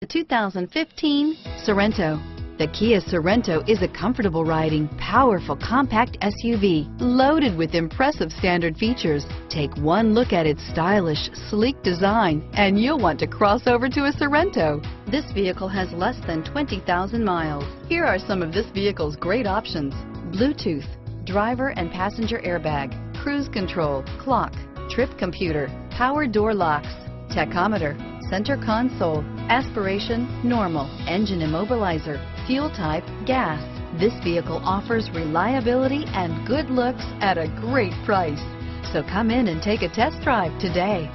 The 2015 Sorento. The Kia Sorento is a comfortable riding, powerful compact SUV loaded with impressive standard features. Take one look at its stylish, sleek design and you'll want to cross over to a Sorento. This vehicle has less than 20,000 miles. Here are some of this vehicle's great options. Bluetooth, driver and passenger airbag, cruise control, clock, trip computer, power door locks, tachometer, center console, aspiration, normal, engine immobilizer, fuel type, gas. This vehicle offers reliability and good looks at a great price. So come in and take a test drive today.